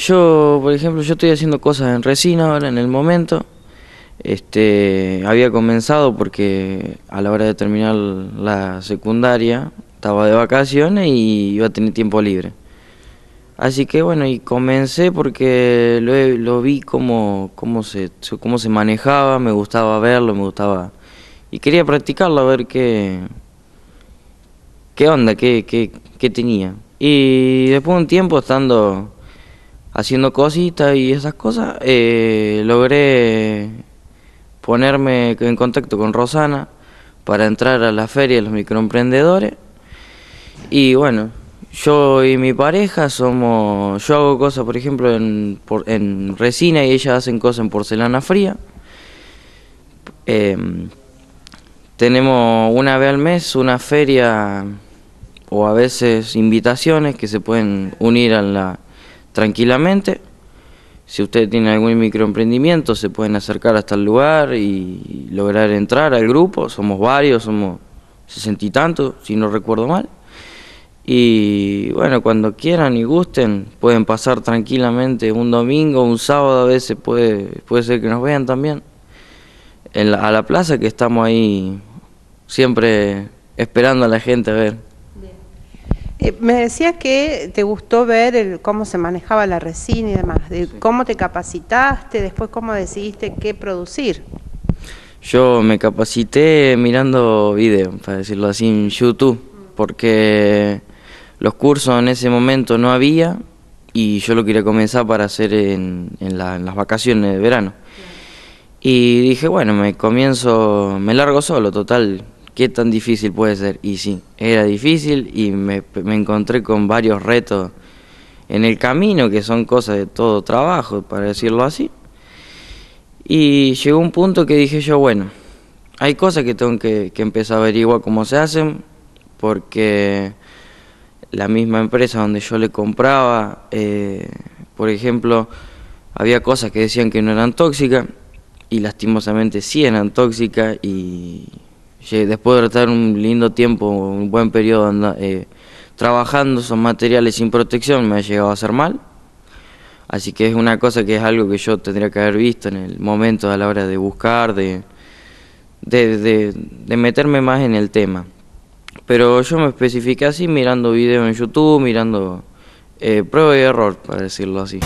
Yo, por ejemplo, yo estoy haciendo cosas en resina ahora en el momento. Este, había comenzado porque a la hora de terminar la secundaria estaba de vacaciones y iba a tener tiempo libre. Así que bueno, y comencé porque lo, vi cómo, cómo, se, cómo se manejaba, me gustaba verlo, me gustaba... Y quería practicarlo, a ver qué, qué onda, qué, qué, qué tenía. Y después de un tiempo estando haciendo cositas y esas cosas, eh, logré ponerme en contacto con Rosana para entrar a la feria de los microemprendedores. Y bueno, yo y mi pareja somos, yo hago cosas, por ejemplo, en, resina y ella hacen cosas en porcelana fría. Em, tenemos una vez al mes una feria o a veces invitaciones que se pueden unir a la tranquilamente. Si usted tiene algún microemprendimiento, se pueden acercar hasta el lugar y lograr entrar al grupo. Somos varios, somos sesenta y tantos, si no recuerdo mal. Y bueno, cuando quieran y gusten, pueden pasar tranquilamente un domingo, un sábado, a veces puede, puede ser que nos vean también. En a la plaza que estamos ahí siempre esperando a la gente a ver. Eh, me decías que te gustó ver el, cómo se manejaba la resina y demás, de cómo te capacitaste, después cómo decidiste qué producir. Yo me capacité mirando videos, para decirlo así, en YouTube, porque los cursos en ese momento no había y yo lo quería comenzar para hacer en, las vacaciones de verano. Y dije, bueno, me comienzo, me largo solo, total, ¿qué tan difícil puede ser? Y sí, era difícil y me, me encontré con varios retos en el camino, que son cosas de todo trabajo, para decirlo así. Y llegó un punto que dije yo, bueno, hay cosas que tengo que, que empezar a averiguar cómo se hacen, porque la misma empresa donde yo le compraba, eh, por ejemplo, había cosas que decían que no eran tóxicas y lastimosamente sí eran tóxicas y después de estar un lindo tiempo, un buen periodo eh, trabajando son materiales sin protección, me ha llegado a hacer mal. Así que es una cosa que es algo que yo tendría que haber visto en el momento a la hora de buscar, de, de, de, meterme más en el tema. Pero yo me especifiqué así mirando videos en YouTube, mirando eh, prueba y error, para decirlo así.